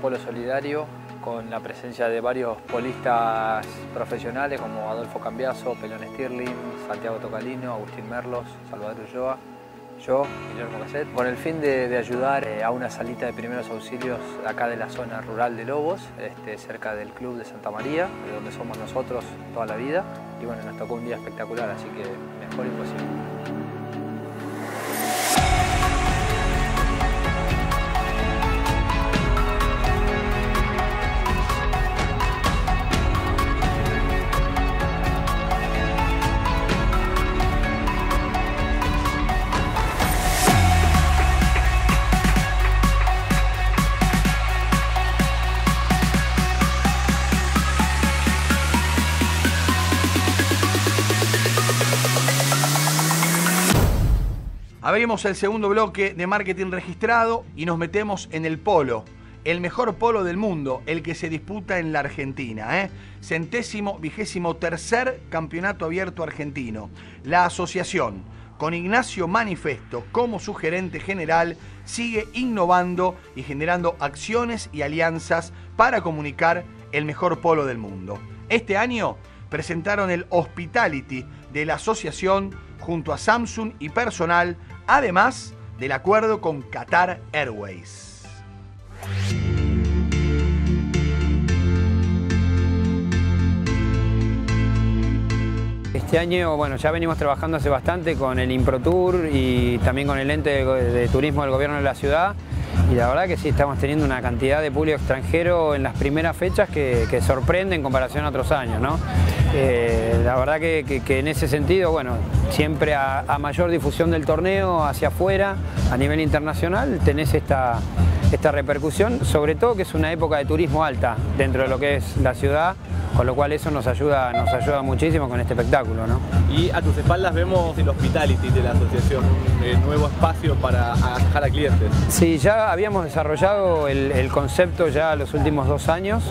polo solidario con la presencia de varios polistas profesionales como Adolfo Cambiaso, Pelón Stirling, Santiago Tocalino, Agustín Merlos, Salvador Ulloa, yo, Guillermo Casset, con el fin de, ayudar eh, a una salita de primeros auxilios acá de la zona rural de Lobos, este, cerca del Club de Santa María, de donde somos nosotros toda la vida. Y bueno, nos tocó un día espectacular, así que mejor imposible. Abrimos el segundo bloque de marketing registrado y nos metemos en el polo. El mejor polo del mundo, el que se disputa en la Argentina. ¿eh? Centésimo, vigésimo tercer campeonato abierto argentino. La asociación, con Ignacio Manifesto como su gerente general, sigue innovando y generando acciones y alianzas para comunicar el mejor polo del mundo. Este año presentaron el Hospitality de la asociación junto a Samsung y personal además del acuerdo con Qatar Airways. Este año, bueno, ya venimos trabajando hace bastante con el ImproTour y también con el ente de, turismo del gobierno de la ciudad y la verdad que sí, estamos teniendo una cantidad de público extranjero en las primeras fechas que, sorprende en comparación a otros años. ¿no? Eh, la verdad que, en ese sentido, bueno, siempre a, mayor difusión del torneo hacia afuera, a nivel internacional, tenés esta, esta repercusión, sobre todo que es una época de turismo alta dentro de lo que es la ciudad con lo cual eso nos ayuda, nos ayuda muchísimo con este espectáculo. ¿no? Y a tus espaldas vemos el hospitality de la asociación, un eh, nuevo espacio para agajar a clientes. Sí, ya habíamos desarrollado el, concepto ya los últimos dos años.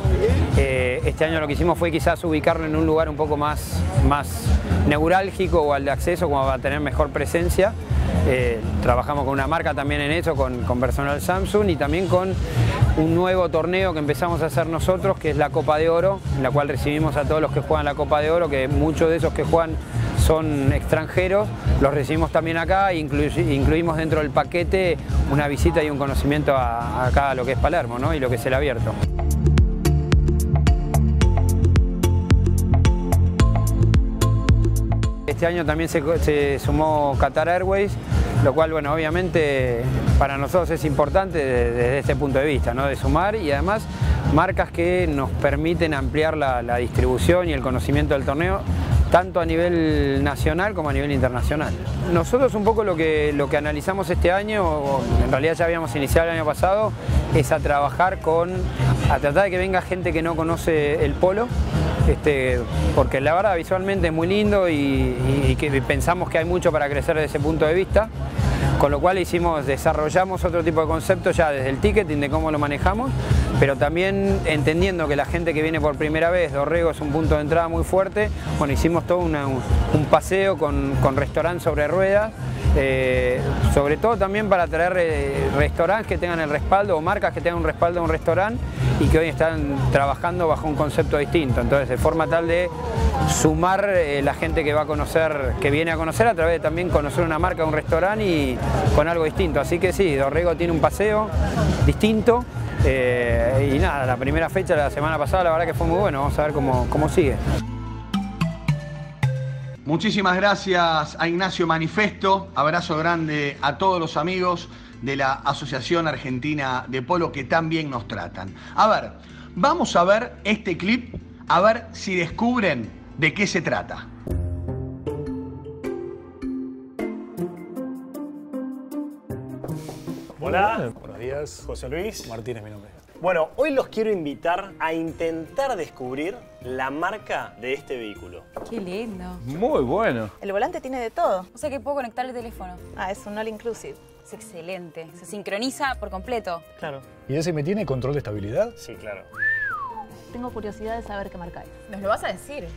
Eh, este año lo que hicimos fue quizás ubicarlo en un lugar un poco más, más neurálgico o al de acceso, como para tener mejor presencia. Eh, trabajamos con una marca también en eso, con, personal Samsung y también con un nuevo torneo que empezamos a hacer nosotros, que es la Copa de Oro, en la cual recibimos a todos los que juegan la Copa de Oro, que muchos de esos que juegan son extranjeros, los recibimos también acá e incluimos dentro del paquete una visita y un conocimiento a, acá a lo que es Palermo ¿no? y lo que es el abierto. Este año también se, sumó Qatar Airways, lo cual, bueno, obviamente para nosotros es importante desde, este punto de vista, ¿no? de sumar y además marcas que nos permiten ampliar la, distribución y el conocimiento del torneo tanto a nivel nacional como a nivel internacional. Nosotros un poco lo que, lo que analizamos este año, en realidad ya habíamos iniciado el año pasado, es a trabajar con, a tratar de que venga gente que no conoce el polo, este, porque la verdad visualmente es muy lindo y, pensamos que hay mucho para crecer desde ese punto de vista, con lo cual hicimos, desarrollamos otro tipo de conceptos ya desde el ticketing, de cómo lo manejamos, pero también entendiendo que la gente que viene por primera vez, Dorrego es un punto de entrada muy fuerte, bueno, hicimos todo un, paseo con, con restaurante sobre ruedas, eh, sobre todo también para traer eh, restaurantes que tengan el respaldo o marcas que tengan un respaldo de un restaurante y que hoy están trabajando bajo un concepto distinto. Entonces, de forma tal de sumar eh, la gente que va a conocer, que viene a conocer a través de también conocer una marca, un restaurante y con algo distinto. Así que sí, Dorrego tiene un paseo distinto. y nada, la primera fecha la semana pasada la verdad que fue muy bueno, vamos a ver cómo, cómo sigue. Muchísimas gracias a Ignacio Manifesto, abrazo grande a todos los amigos de la Asociación Argentina de Polo que tan bien nos tratan. A ver, vamos a ver este clip, a ver si descubren de qué se trata. Hola, buenos días, José Luis. Martínez mi nombre. Bueno, hoy los quiero invitar a intentar descubrir la marca de este vehículo. Qué lindo. Muy bueno. El volante tiene de todo. O sea que puedo conectar el teléfono. Ah, es un all inclusive. Es excelente. Se sincroniza por completo. Claro. ¿Y ese me tiene control de estabilidad? Sí, claro. Tengo curiosidad de saber qué marca es. ¿Nos lo vas a decir?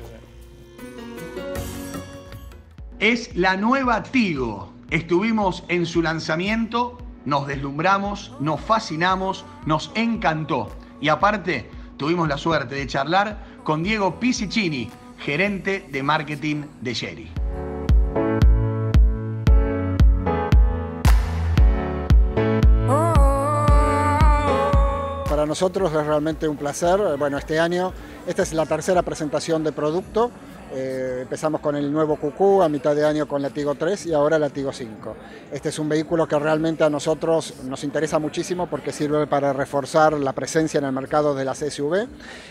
Es la nueva Tigo. Estuvimos en su lanzamiento nos deslumbramos, nos fascinamos, nos encantó. Y aparte, tuvimos la suerte de charlar con Diego Pisicini, gerente de marketing de Sherry. Para nosotros es realmente un placer. Bueno, este año, esta es la tercera presentación de producto. Eh, empezamos con el nuevo QQ, a mitad de año con la Tigo 3 y ahora la Tigo 5. Este es un vehículo que realmente a nosotros nos interesa muchísimo porque sirve para reforzar la presencia en el mercado de las SUV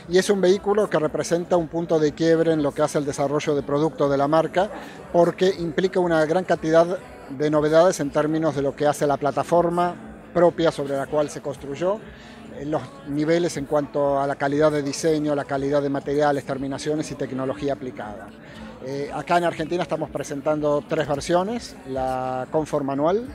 y es un vehículo que representa un punto de quiebre en lo que hace el desarrollo de producto de la marca porque implica una gran cantidad de novedades en términos de lo que hace la plataforma propia sobre la cual se construyó los niveles en cuanto a la calidad de diseño, la calidad de materiales, terminaciones y tecnología aplicada. Eh, acá en Argentina estamos presentando tres versiones, la Comfort manual,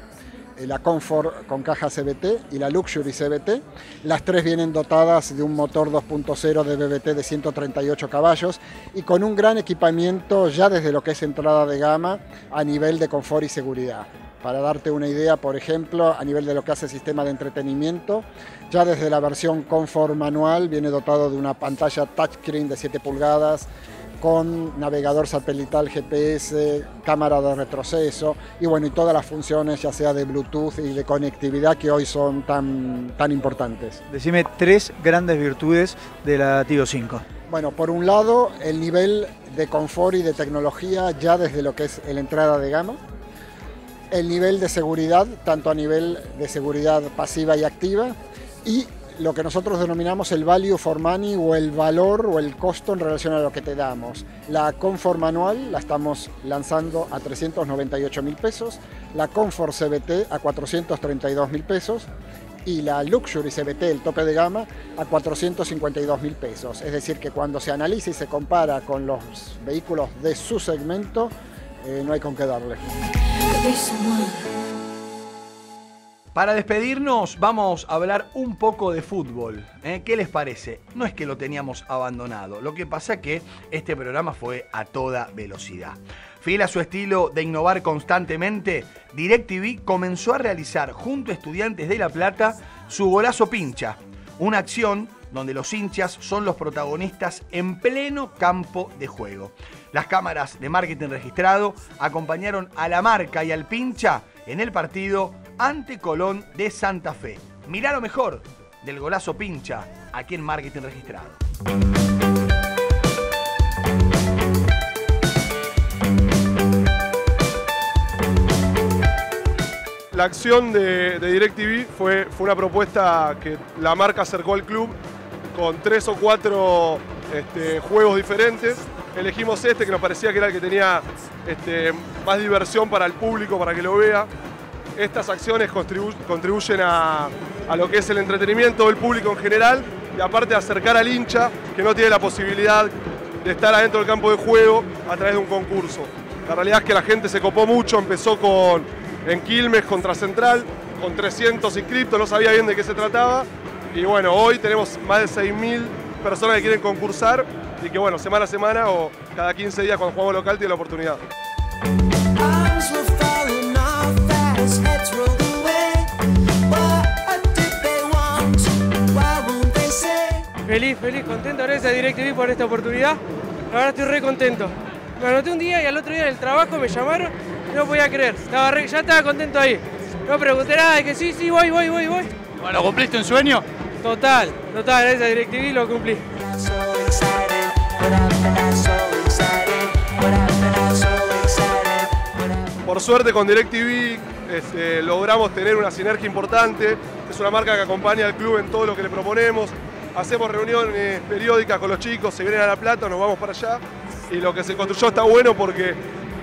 eh, la Comfort con caja CBT y la Luxury CBT. Las tres vienen dotadas de un motor 2.0 de BBT de 138 caballos y con un gran equipamiento ya desde lo que es entrada de gama a nivel de confort y seguridad. Para darte una idea, por ejemplo, a nivel de lo que hace el sistema de entretenimiento, ya desde la versión Comfort manual viene dotado de una pantalla touchscreen de 7 pulgadas, con navegador satelital GPS, cámara de retroceso y bueno, y todas las funciones ya sea de Bluetooth y de conectividad que hoy son tan, tan importantes. Decime tres grandes virtudes de la Tigo 5. Bueno, por un lado, el nivel de confort y de tecnología ya desde lo que es la entrada de gama, el nivel de seguridad, tanto a nivel de seguridad pasiva y activa, y lo que nosotros denominamos el value for money o el valor o el costo en relación a lo que te damos. La Comfort Manual la estamos lanzando a 398 mil pesos, la Comfort CBT a 432 mil pesos y la Luxury CBT, el tope de gama, a 452 mil pesos. Es decir, que cuando se analiza y se compara con los vehículos de su segmento, eh, no hay con qué darle. Para despedirnos vamos a hablar un poco de fútbol. ¿eh? ¿Qué les parece? No es que lo teníamos abandonado, lo que pasa que este programa fue a toda velocidad. Fiel a su estilo de innovar constantemente, DirecTV comenzó a realizar junto a estudiantes de La Plata su golazo pincha, una acción donde los hinchas son los protagonistas en pleno campo de juego. Las cámaras de marketing registrado acompañaron a la marca y al pincha en el partido ante Colón de Santa Fe. Mirá lo mejor del golazo pincha aquí en Marketing Registrado. La acción de, DirecTV fue, fue una propuesta que la marca acercó al club con tres o cuatro este, juegos diferentes. Elegimos este que nos parecía que era el que tenía este, más diversión para el público, para que lo vea estas acciones contribuyen a, lo que es el entretenimiento del público en general y aparte acercar al hincha que no tiene la posibilidad de estar adentro del campo de juego a través de un concurso. La realidad es que la gente se copó mucho, empezó con en Quilmes contra Central, con 300 inscriptos, no sabía bien de qué se trataba. Y bueno, hoy tenemos más de 6.000 personas que quieren concursar y que bueno, semana a semana o cada 15 días cuando jugamos local tiene la oportunidad. Feliz, feliz, contento, gracias a DirecTV por esta oportunidad. La verdad estoy re contento. Me anoté un día y al otro día en el trabajo me llamaron, no podía creer, estaba ya estaba contento ahí. No pregunté nada, de que sí, sí, voy, voy, voy, voy. Bueno, ¿cumpliste un sueño? Total, total, gracias a DirecTV lo cumplí. Por suerte con DirecTV este, logramos tener una sinergia importante. Es una marca que acompaña al club en todo lo que le proponemos hacemos reuniones periódicas con los chicos, se vienen a La Plata, nos vamos para allá y lo que se construyó está bueno porque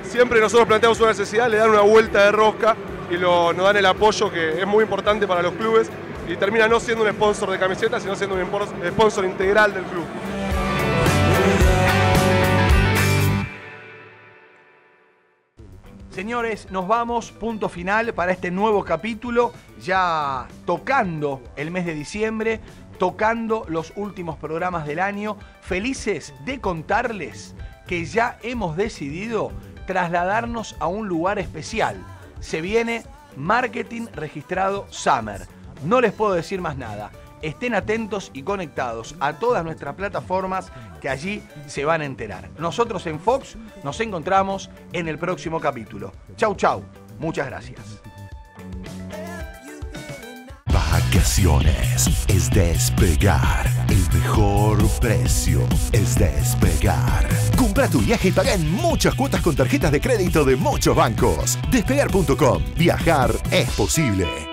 siempre nosotros planteamos una necesidad, le dan una vuelta de rosca y nos dan el apoyo que es muy importante para los clubes y termina no siendo un sponsor de camisetas, sino siendo un sponsor integral del club. Señores, nos vamos, punto final para este nuevo capítulo, ya tocando el mes de diciembre, tocando los últimos programas del año, felices de contarles que ya hemos decidido trasladarnos a un lugar especial. Se viene Marketing Registrado Summer. No les puedo decir más nada. Estén atentos y conectados a todas nuestras plataformas que allí se van a enterar. Nosotros en Fox nos encontramos en el próximo capítulo. Chau, chau. Muchas gracias. Vacaciones es despegar. El mejor precio es despegar. Compra tu viaje y paga en muchas cuotas con tarjetas de crédito de muchos bancos. Despegar.com. Viajar es posible.